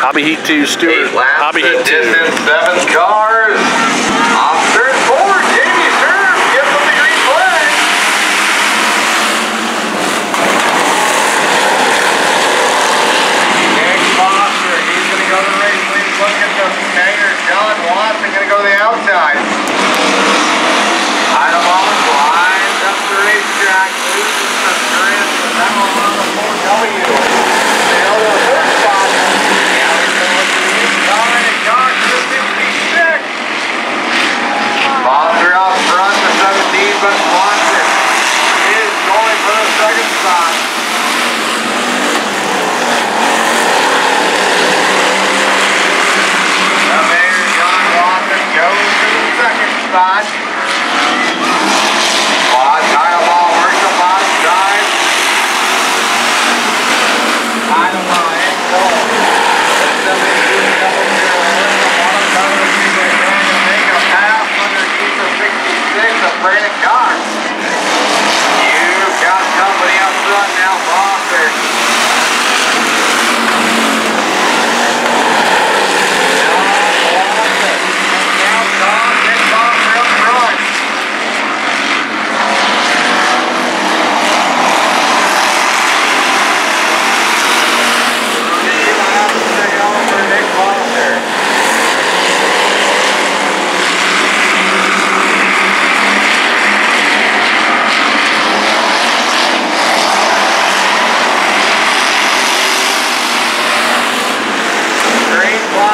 Hobby Heat 2 Stewart. Hobby Heat 2. distance, seven cars. Spot. Quad tire ball ball in goal. The 72 double zero works the bottom cover of the They're trying to make a pass underneath the 66 of Brandon Carr.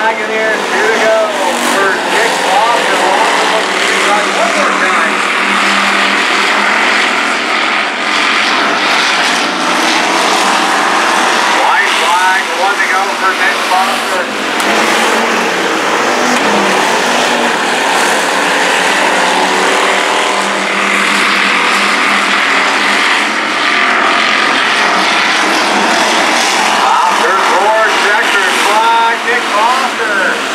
In here, two to go for Nick Foster. One more time. White flag, one to go for Nick Foster. Sector